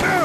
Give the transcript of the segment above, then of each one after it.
They're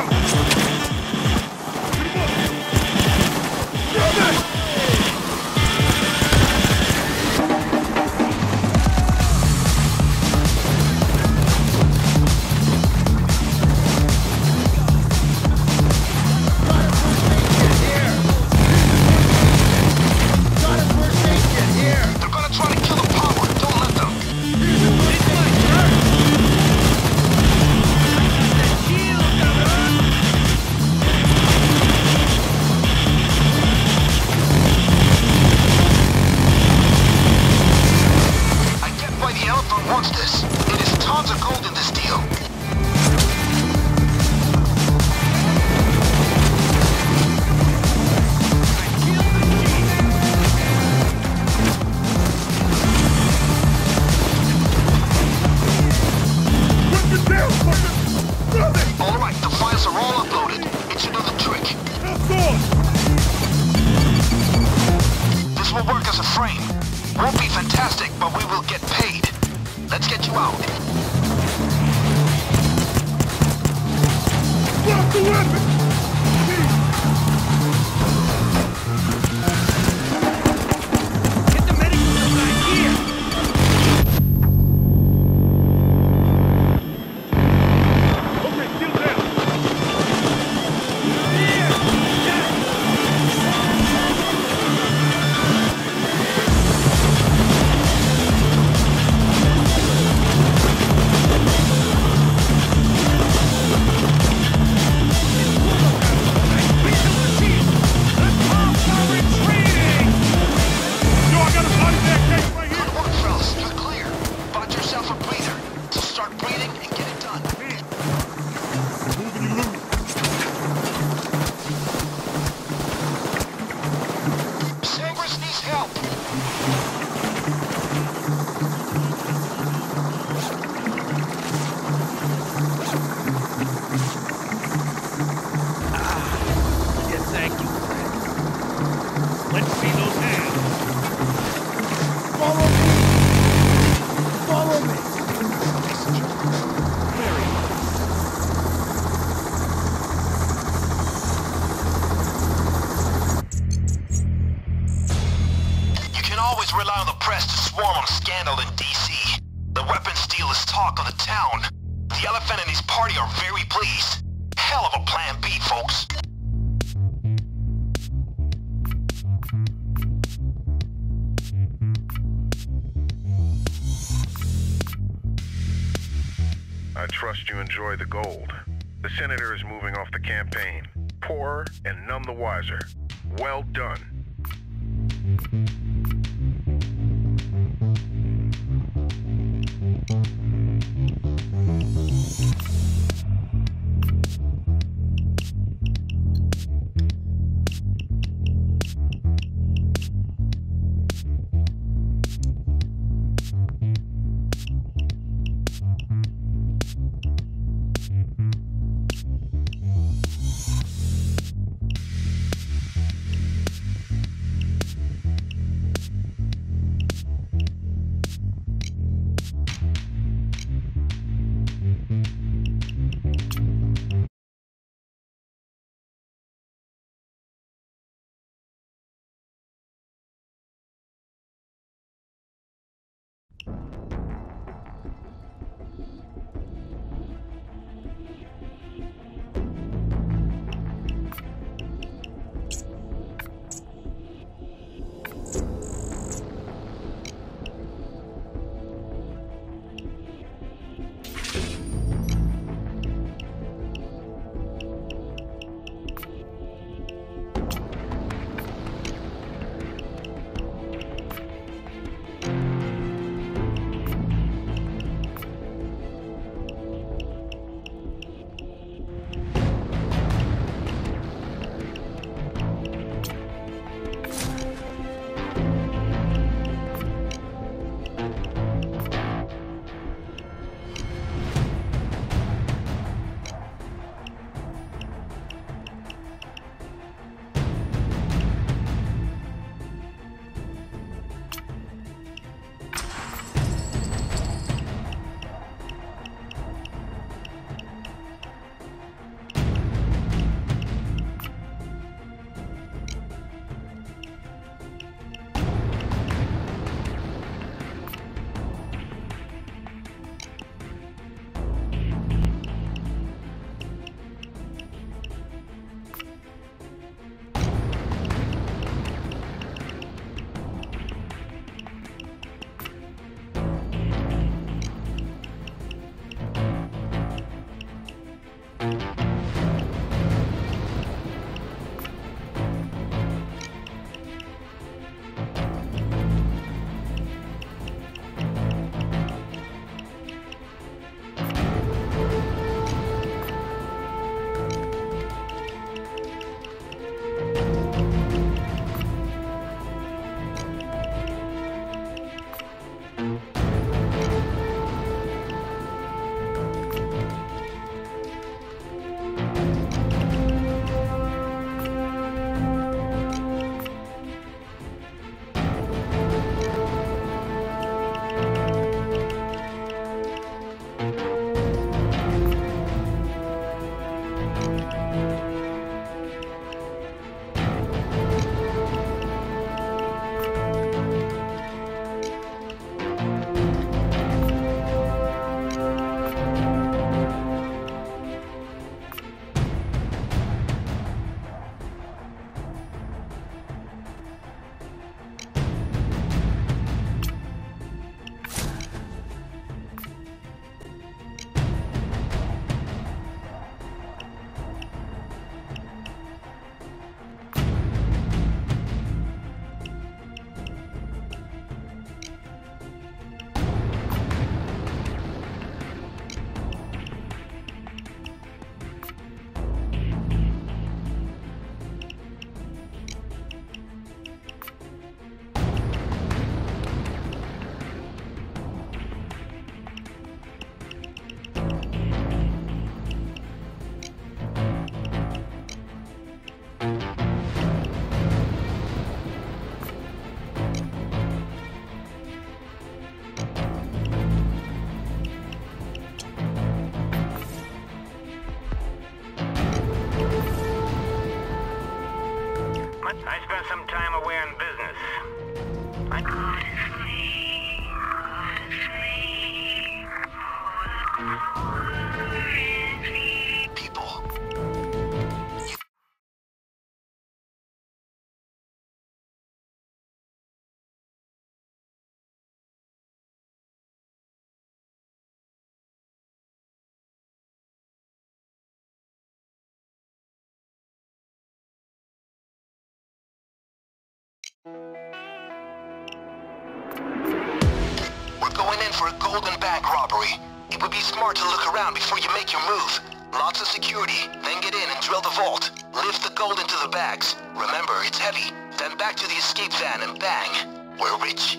Went in for a golden bank robbery. It would be smart to look around before you make your move. Lots of security, then get in and drill the vault. Lift the gold into the bags. Remember, it's heavy. Then back to the escape van and bang. We're rich.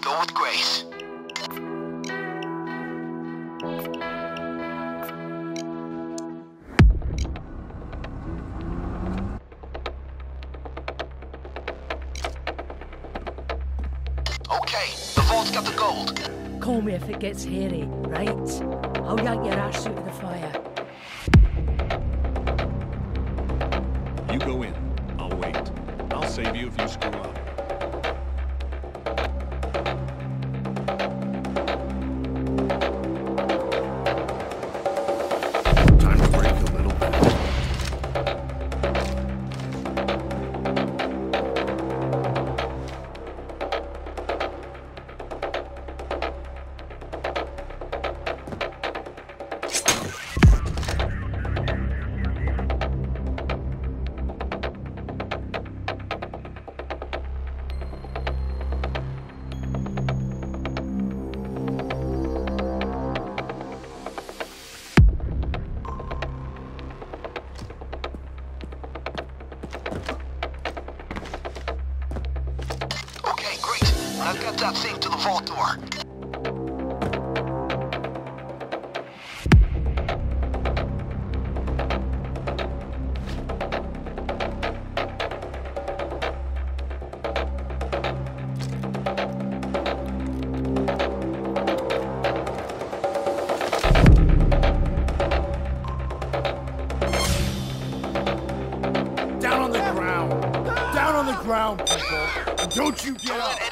Go with grace. me if it gets hairy, right? I'll yank your ass out of the fire. You go in. I'll wait. I'll save you if you screw up. Don't you get up!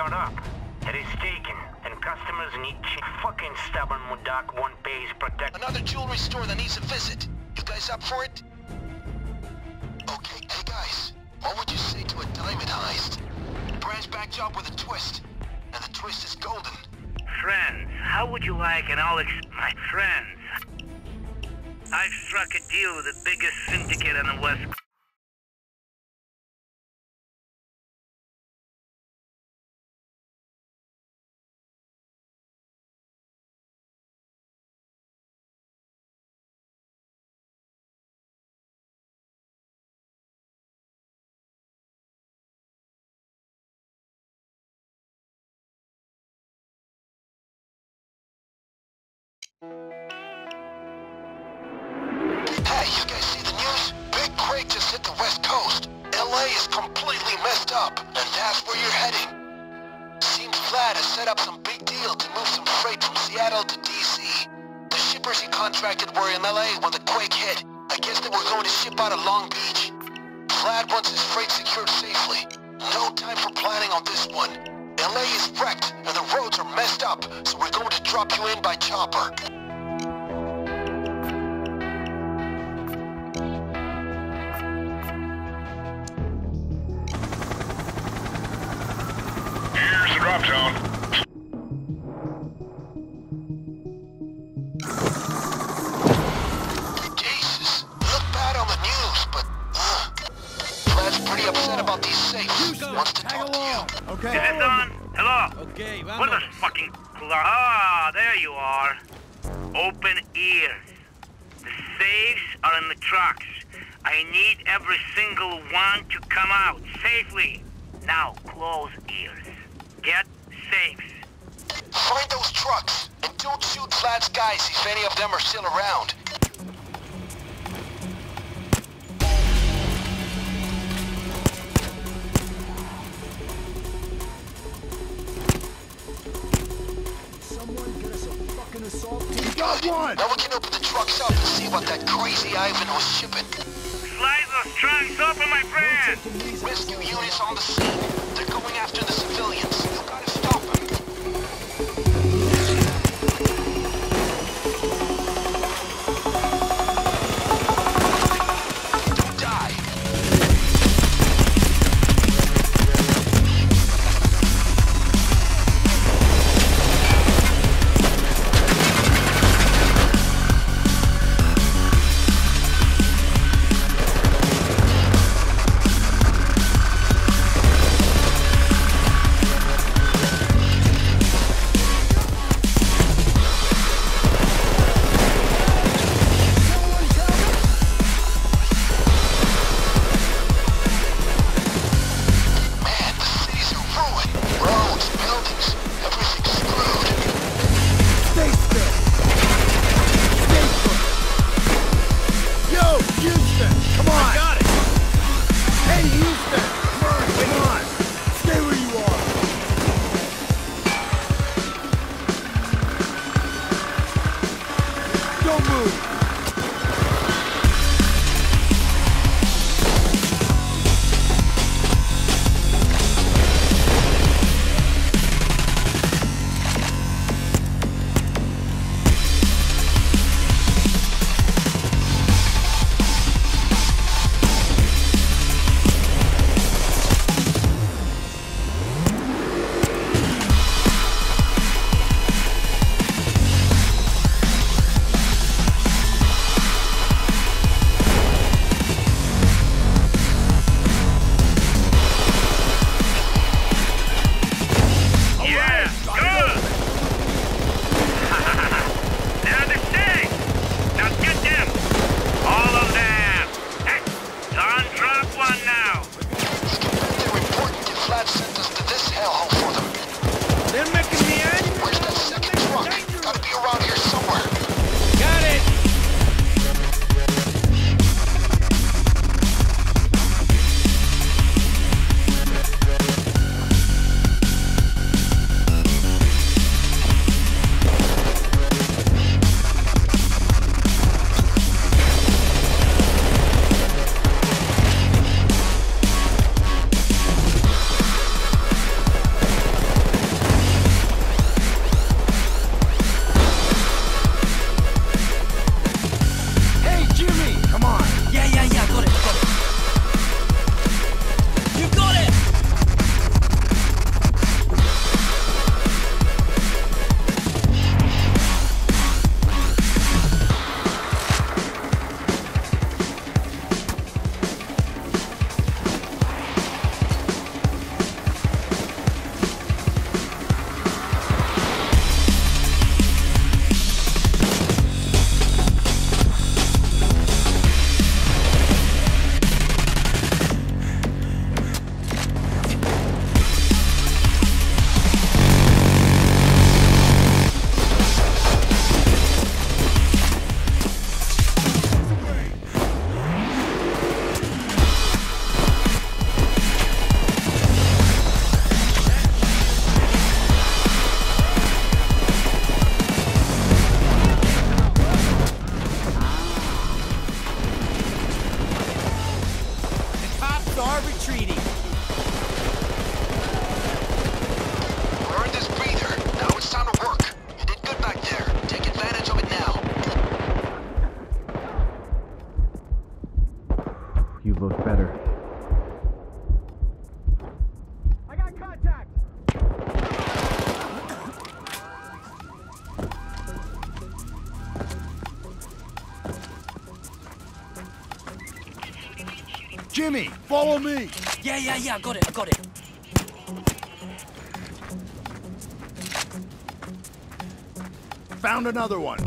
Business up. It is taken, and customers need ch- fucking stubborn mudak one pays protect. Another jewelry store that needs a visit. You guys up for it? Okay, hey guys, what would you say to a diamond heist? Branch bank job with a twist, and the twist is golden. Friends, how would you like an all ex- my friends? I've struck a deal with the biggest syndicate on the West up, and that's where you're heading. Seems Vlad has set up some big deal to move some freight from Seattle to DC. The shippers he contracted were in LA when the quake hit. I guess they were going to ship out of Long Beach. Vlad wants his freight secured safely. No time for planning on this one. LA is wrecked, and the roads are messed up, so we're going to drop you in by chopper. You. along. Okay. Is this on? Hello? Okay, What the fucking Ah, there you are. Open ears. The safes are in the trucks. I need every single one to come out safely. Now close ears. Get safe. Find those trucks, and don't shoot Vlad's guys if any of them are still around. Someone get us a fucking assault team. Got one! Now we can open the trucks up and see what that crazy Ivan was shipping. Slide those trunks open, my friend! Rescue units on the scene. They're going after the civilians. You gotta Yeah, yeah, yeah, got it, got it. Found another one.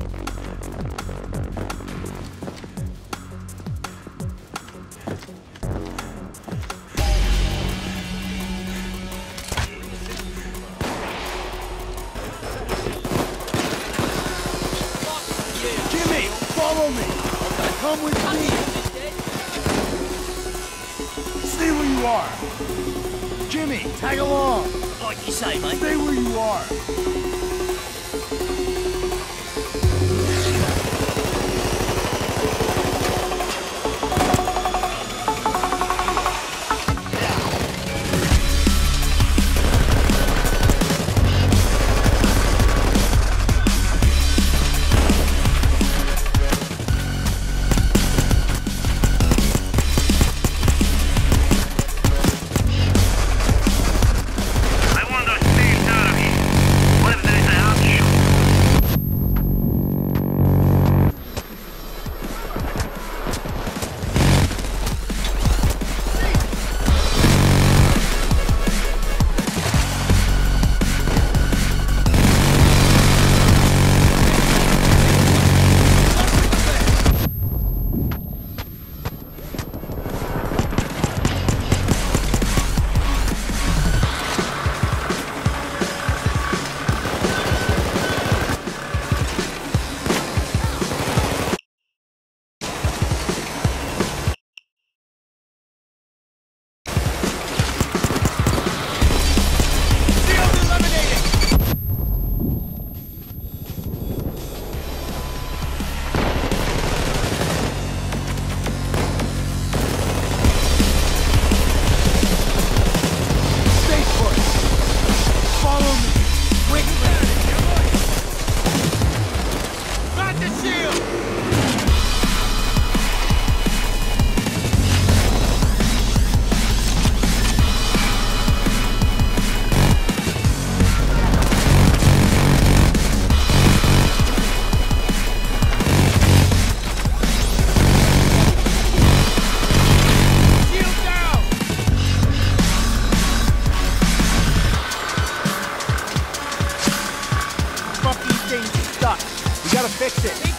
fix it.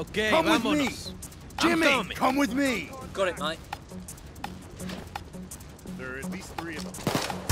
Okay, come vámonos. with me. Jimmy, come with me. Got it, mate. There are at least three of them.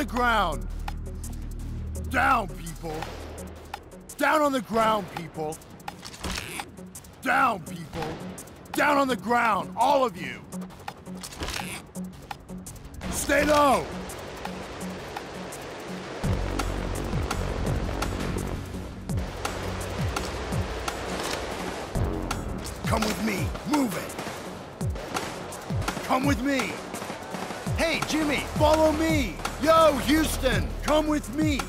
the ground! Down, people! Down on the ground, people! Down, people! Down on the ground, all of you! Stay low! Come with me, move it! Come with me! Hey, Jimmy, follow me! Yo, Houston, come with me.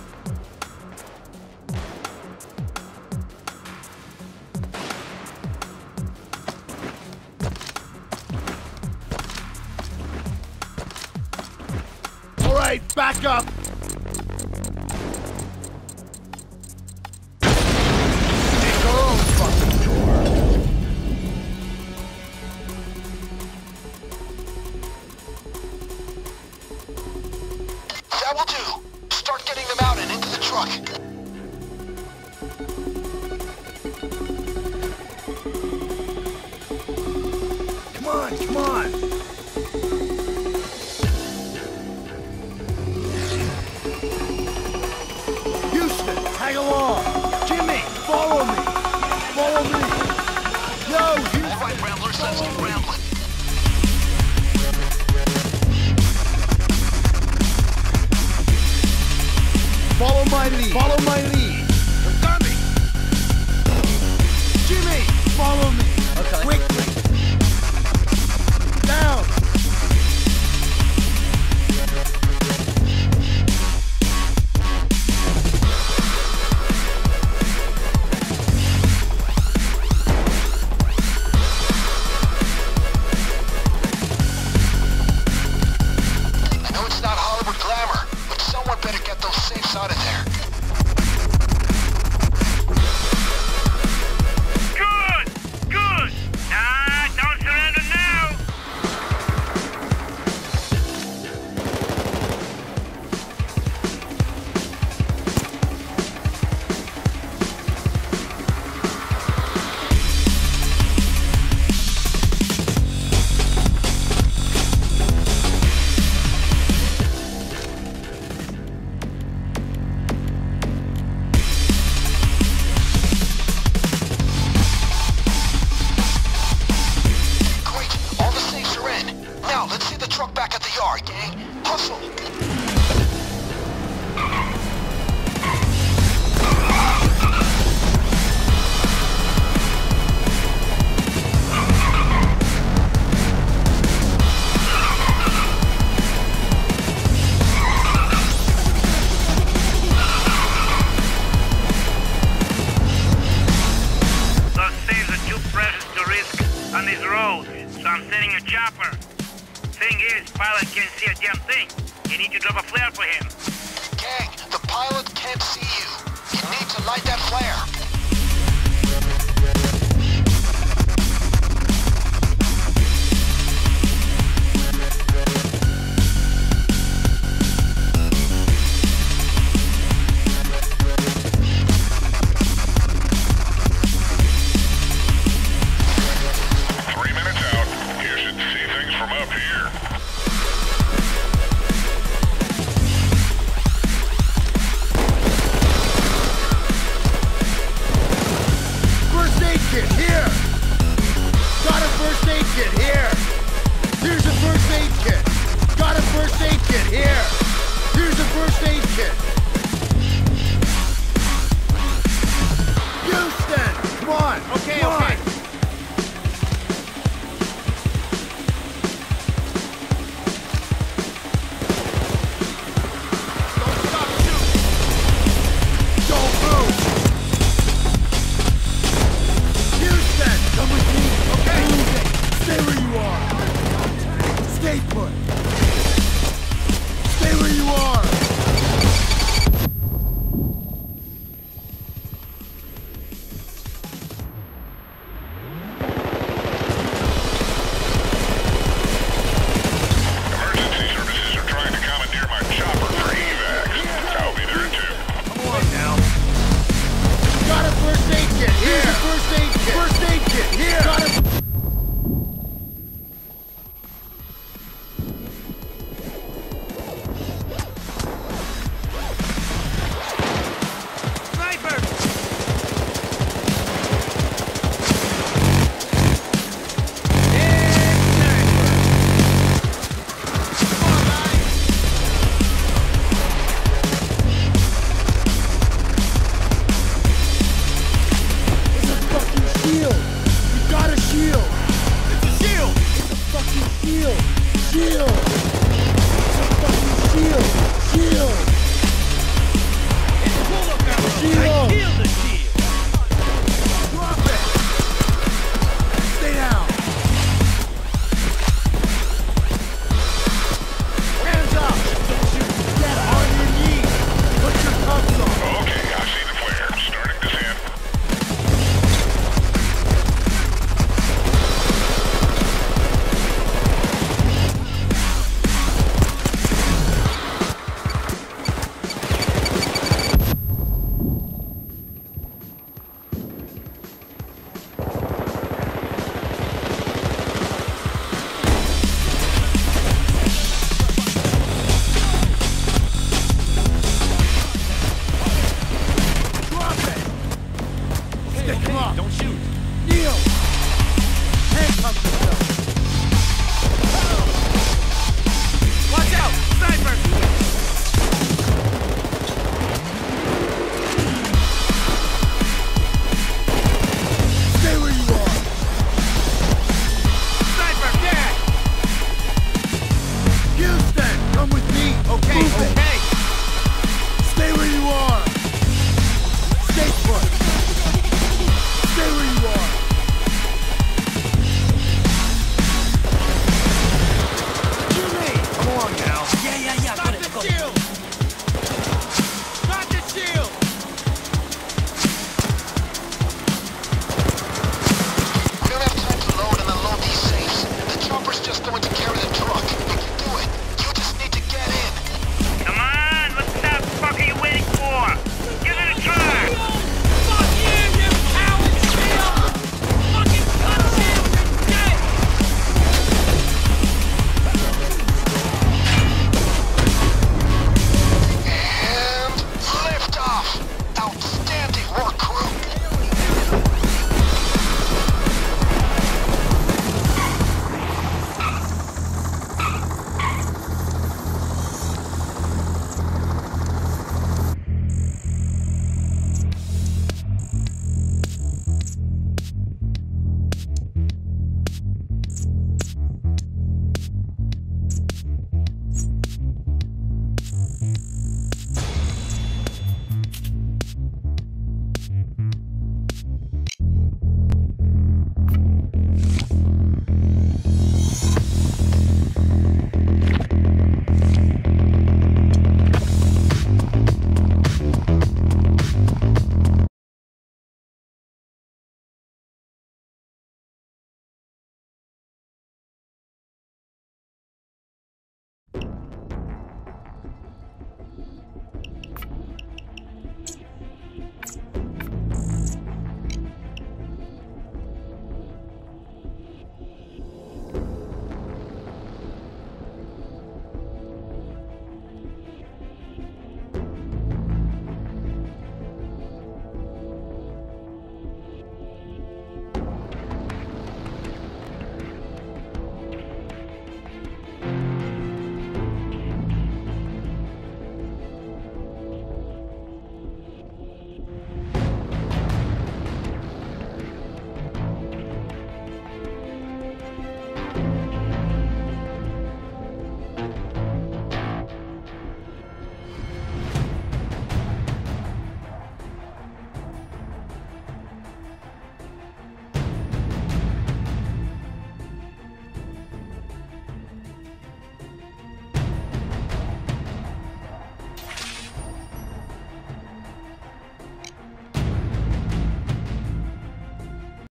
upstairs. Pilot can't see a damn thing. You need to drop a flare for him. Gang, the pilot can't see you. Don't shoot! Neil. Handcuff yourself!